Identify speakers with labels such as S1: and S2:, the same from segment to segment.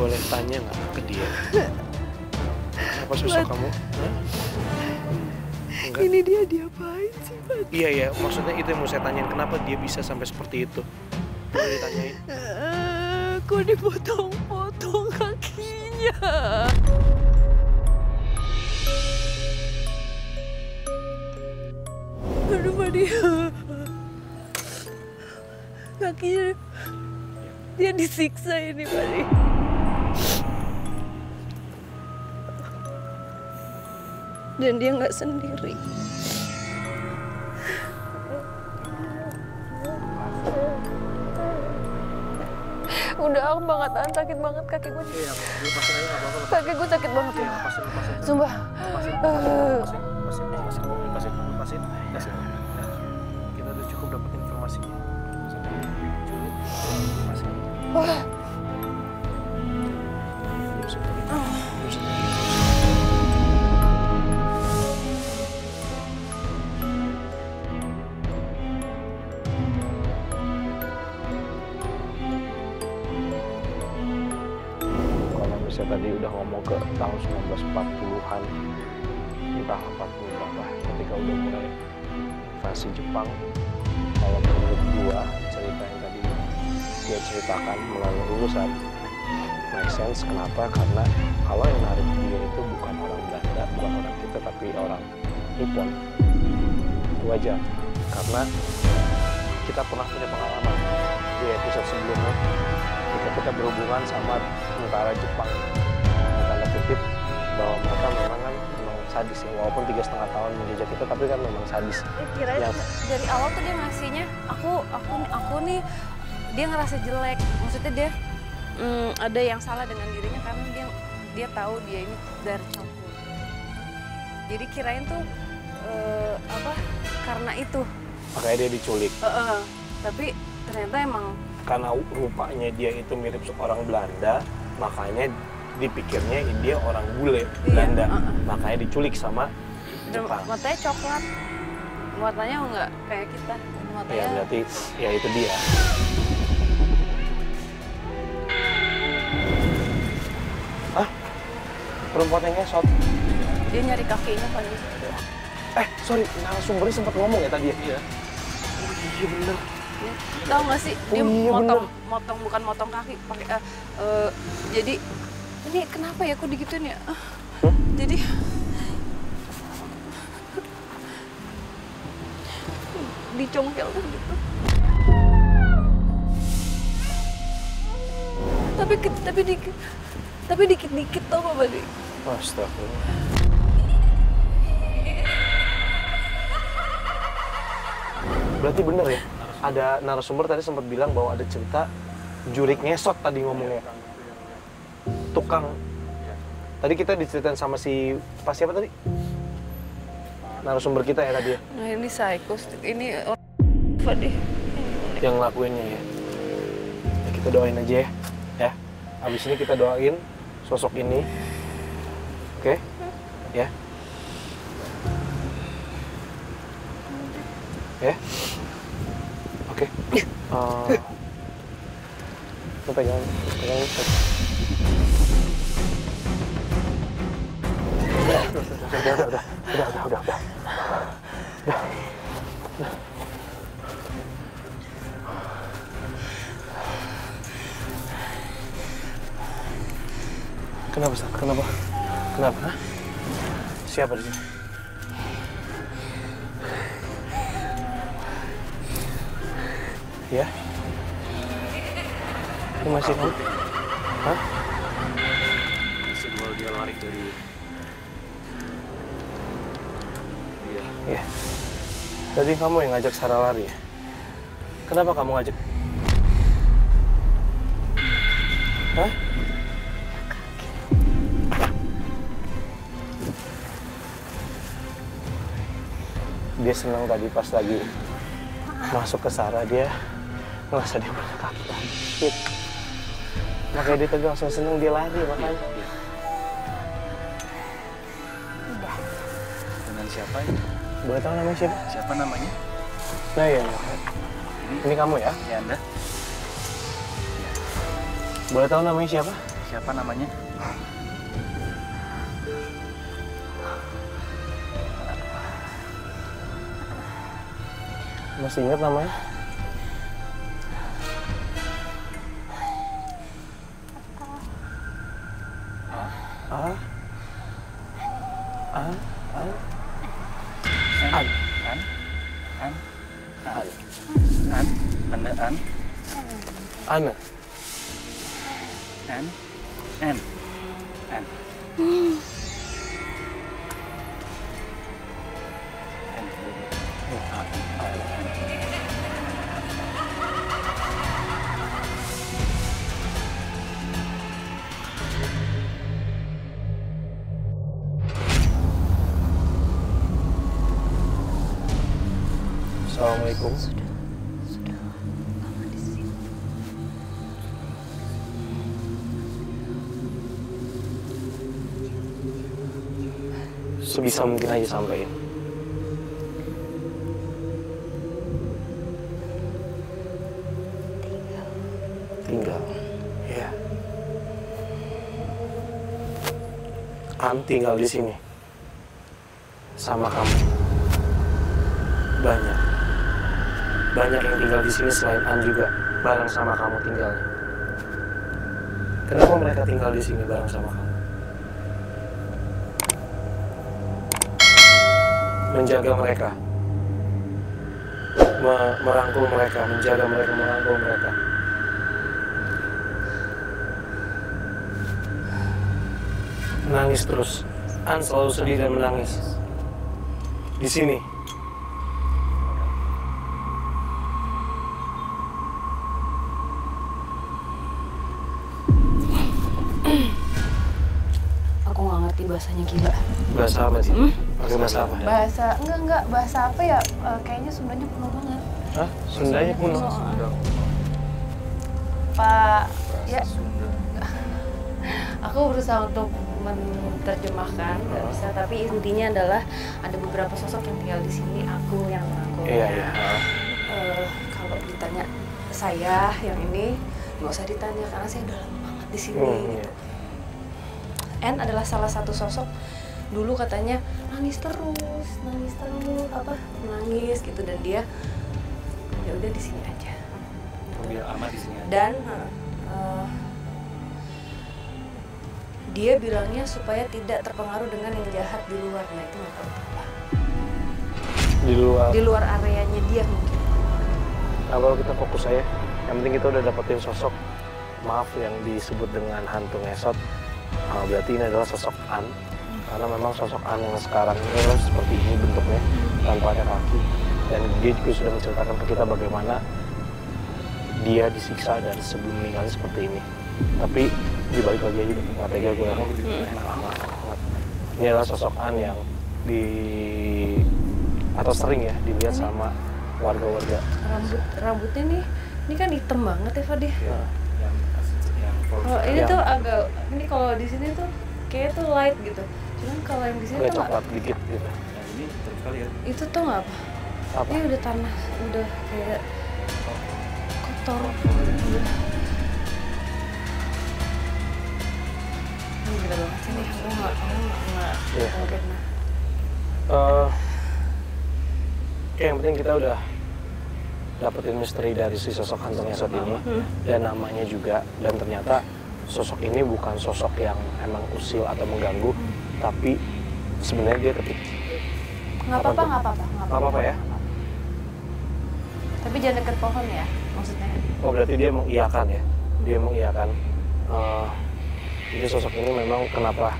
S1: Boleh tanya nggak ke dia? Apa susah kamu? Hah? Enggak?
S2: Ini dia diapain sih, Pak?
S1: Iya iya, maksudnya itu yang mau saya tanyain kenapa dia bisa sampai seperti itu? Boleh ditanyain?
S2: Kok dipotong-potong kakinya? Aduh, Padi. Kakinya dia disiksa ini, Padi. Dan dia nggak sendiri. Udah aku banget, tahan sakit banget kaki gue.
S1: Iya, lepasin aja nggak apa-apa.
S2: Kaki gue sakit banget ya.
S1: Lepasin, lepasin.
S2: Sumpah.
S1: Lepasin,
S2: Eh.
S1: lepasin, lepasin, Misalnya tadi udah ngomong ke tahun 1940-an, entah 40 berapa, ketika udah mulai invasi Jepang, kalau menurut gua cerita yang tadi dia ceritakan melalui lulusan make sense. Kenapa? Karena kalau yang narik dia itu bukan orang Belanda bukan orang kita tapi orang Nippon itu wajar karena kita pernah punya pengalaman di episode sebelumnya ketika kita berhubungan sama tentara Jepang tanda kutip bahwa mereka memang kan memang sadis ya walaupun tiga setengah tahun menjajah kita tapi kan memang sadis
S2: Eh, kirain
S1: Ya.
S2: dari awal tuh dia ngasihnya aku aku aku nih dia ngerasa jelek maksudnya dia mm, ada yang salah dengan dirinya karena dia dia tahu dia ini dari campur jadi kirain tuh eh, apa karena itu
S1: makanya dia diculik
S2: Eh, eh. tapi ternyata emang
S1: karena rupanya dia itu mirip seorang Belanda makanya dipikirnya dia orang bule Belanda.
S2: uh-uh.
S1: makanya diculik sama Jepang.
S2: matanya coklat. Matanya enggak kayak kita.
S1: Ya
S2: matanya
S1: berarti ya itu dia. Ah perempuan yang ngesot.
S2: Dia nyari kakinya kan
S1: eh sorry narasumbernya sempat ngomong ya tadi ya? Iya. Oh, iya bener
S2: tahu nggak sih? Dia
S1: Oh iya,
S2: motong motong bukan motong kaki pakai eh, eh, jadi ini kenapa ya kok digituin ya? Ah,
S1: Hah?
S2: jadi dicongkel kan gitu. Tapi tapi dikit tapi dikit dikit tau apa balik
S1: Astagfirullah berarti bener ya ada narasumber tadi sempat bilang bahwa ada cerita jurik ngesot tadi ngomongnya. Tukang. Tadi kita diceritain sama si pas siapa tadi? Narasumber kita ya tadi ya.
S2: Nah ini psychos ini apa deh?
S1: Yang ngelakuinnya ya. Ya, kita doain aja ya. Ya. Habis ini kita doain sosok ini. Oke? Ya. Ya. oke 啊。我不认识不认 Ya? Ini masih kamu? Hah?
S3: Simbol dia lari dari dia.
S1: Iya. Tadi kamu yang ngajak Sarah lari ya? Kenapa kamu ngajak? Hah? Dia senang tadi pas lagi masuk ke Sarah dia ngerasa dia punya kaki sakit. Makanya dia tegang langsung seneng dia lari makanya.
S3: Dengan siapa ini?
S1: Boleh tahu namanya siapa?
S3: Siapa namanya?
S1: Nah iya, iya. Ini kamu ya?
S3: Ya Anda.
S1: Boleh tahu namanya siapa?
S3: Siapa namanya?
S1: Masih ingat namanya? Ah? Ah? Ah?
S3: An. An. An. An. An. Anda An.
S1: Ana?
S3: An. An. An. An.
S1: Assalamualaikum. Sebisa mungkin aja sampaikan. Tinggal. Ya. Tinggal di sini. Sama kamu. Banyak. Banyak yang tinggal di sini selain An juga bareng sama kamu tinggalnya. Kenapa mereka tinggal di sini bareng sama kamu? Menjaga mereka. Me- merangkul mereka, menjaga mereka, merangkul mereka. Menangis terus. An selalu sedih dan menangis. Di sini. Bahasa? Pakai bahasa apa?
S2: Bahasa enggak enggak bahasa apa ya? Eh, kayaknya Sundanya kuno banget.
S1: Hah? Sundanya kuno?
S2: Pak, ya
S3: Sunda.
S2: aku berusaha untuk menerjemahkan nggak bisa. Tapi intinya adalah ada beberapa sosok yang tinggal di sini. Aku yang aku.
S1: Iya, iya.
S2: Eh, kalau ditanya saya yang ini nggak usah ditanya karena saya udah lama banget di sini.
S1: Hmm, iya.
S2: gitu. N adalah salah satu sosok dulu katanya nangis terus, nangis terus apa nangis gitu dan dia ya udah di sini aja.
S3: Biar aman di sini. aja.
S2: Dan eh, dia bilangnya supaya tidak terpengaruh dengan yang jahat di luar. Nah itu nggak tahu kenapa.
S1: Di luar.
S2: Di luar areanya dia mungkin.
S1: Nah kalau kita fokus aja, yang penting kita udah dapetin sosok maaf yang disebut dengan hantu ngesot. Nah, berarti ini adalah sosok An. Karena memang sosok An yang sekarang ini adalah seperti ini bentuknya, tanpa ada kaki. Dan dia juga sudah menceritakan ke kita bagaimana dia disiksa dan sebelum meninggalnya seperti ini. Tapi dibalik lagi aja nggak tega gue enak banget. Ini adalah sosok An yang di atau sering ya dilihat sama warga-warga.
S2: Rambut rambutnya nih, ini kan hitam banget ya Fadih.
S3: Yang
S2: Oh, ini
S1: Yang-
S2: tuh agak ini kalau di sini tuh kayak tuh light gitu. Cuman kalau yang di sini tuh
S1: coklat dikit gitu.
S3: yang ini terus kali ya.
S2: itu tuh nggak apa?
S1: Apa?
S2: Ini udah tanah, udah kayak kotor. Udah. Ini gila banget sih nih. Aku nggak, aku nggak, pernah.
S1: Eh, oke, yang penting kita udah dapetin misteri dari si sosok hantu ngesot ini dan namanya juga dan ternyata sosok ini bukan sosok yang emang usil atau mengganggu tapi sebenarnya dia ketik
S2: Nggak
S1: Apa
S2: apa-apa, nggak apa-apa, nggak
S1: apa-apa ya?
S2: Tapi jangan deket pohon ya, maksudnya.
S1: oh berarti dia mengiyakan ya? Dia mengiyakan. Eh, jadi sosok ini memang kenapa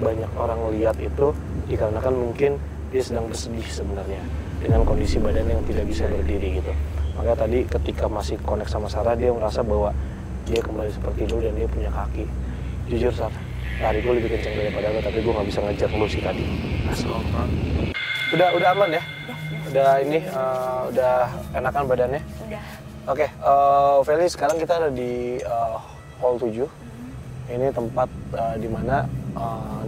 S1: banyak orang lihat itu? Dikarenakan mungkin dia sedang bersedih sebenarnya dengan kondisi badan yang tidak bisa berdiri gitu. Maka tadi ketika masih connect sama Sarah dia merasa bahwa dia kembali seperti dulu dan dia punya kaki. Jujur Sarah lari gue lebih kencang daripada lo tapi gue nggak bisa ngejar lu sih tadi. Udah udah aman ya? Udah ini eh, udah enakan badannya?
S2: Udah.
S1: Oke, eh, Feli sekarang kita ada di eh, Hall 7. Ini tempat eh, di mana eh,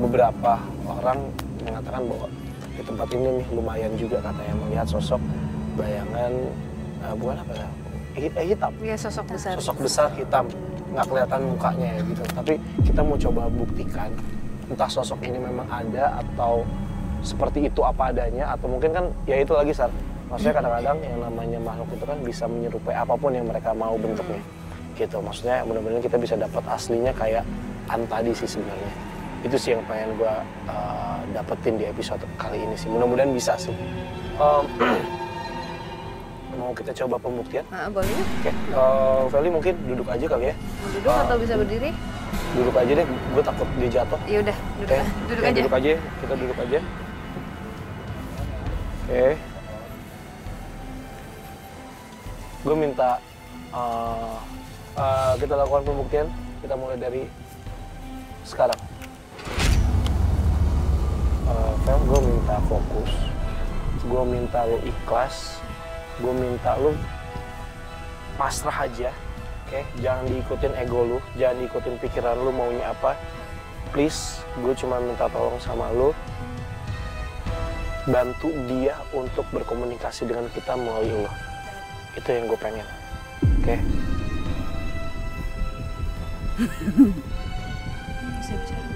S1: beberapa orang mengatakan bahwa di tempat ini nih lumayan juga katanya melihat sosok bayangan eh, bukan apa ya? Hi- hitam.
S2: Iya sosok besar.
S1: sosok besar hitam nggak kelihatan mukanya ya gitu. Tapi kita mau coba buktikan entah sosok ini memang ada atau seperti itu apa adanya atau mungkin kan ya itu lagi Sar. Maksudnya kadang-kadang yang namanya makhluk itu kan bisa menyerupai apa pun yang mereka mau bentuknya. Gitu. Maksudnya mudah-mudahan kita bisa dapat aslinya kayak An tadi sih sebenarnya. Itu sih yang pengen gue dapetin di episode kali ini sih. Mudah-mudahan bisa sih. Em, mau kita coba pembuktian
S2: Nah, boleh yuk.
S1: Oke, eh, Feli mungkin duduk aja kali ya.
S2: Mau duduk atau bisa berdiri?
S1: Duduk aja deh, gue takut dia jatuh.
S2: Ya udah, duduk,
S1: Oke,
S2: duduk
S1: oke,
S2: aja.
S1: Duduk aja, kita duduk aja. Oke. Gue minta eh, eh, kita lakukan pembuktian. Kita mulai dari sekarang. Eh, Fel, gue minta fokus. Gue minta lo ikhlas. Gue minta lo pasrah aja. Oke, jangan diikutin ego lu, jangan diikutin pikiran lu maunya apa. Please, gue cuma minta tolong sama lu. Bantu dia untuk berkomunikasi dengan kita melalui lo. Itu yang gue pengen. Oke?
S2: Bicara.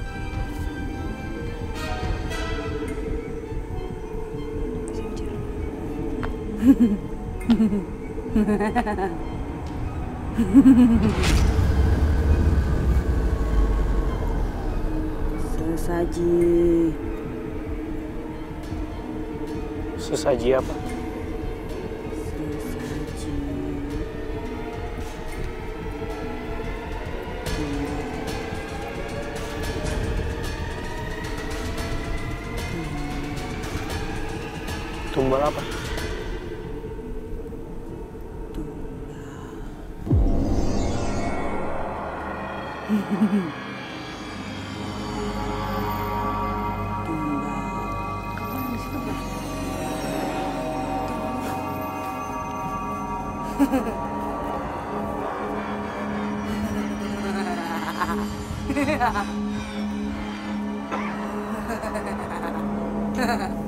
S4: Sesaji
S1: Sesaji apa?
S4: Sesaji
S1: Tumbal apa?
S2: yeah.